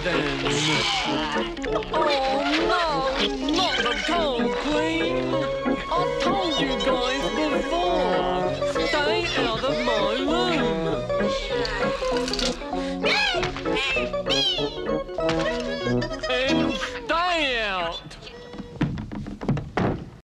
then. Oh no, not the cold queen. I told you guys before. Stay out of my room.